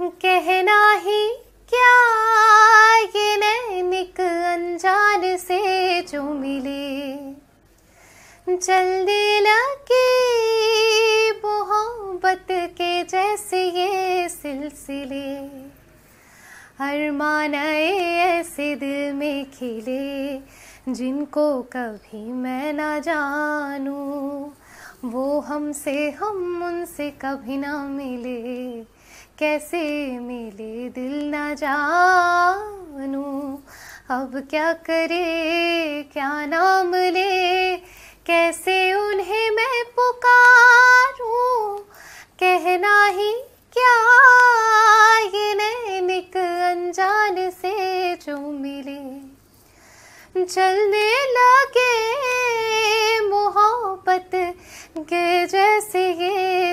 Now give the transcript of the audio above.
कहना ही क्या ये नैनिक अनजान से जो मिले? चलने लगे मोहब्बत के जैसे ये सिलसिले अरमान ऐसे दिल में खिले, जिनको कभी मैं ना जानूं, वो हमसे हम उनसे कभी ना मिले। कैसे मिले दिल न जानू? अब क्या करे, क्या नाम ले? कैसे उन्हें मैं पुकारूं? कहना ही क्या? ये नैनिक अनजान से जो मिले। चलने लगे मोहब्बत के जैसे ये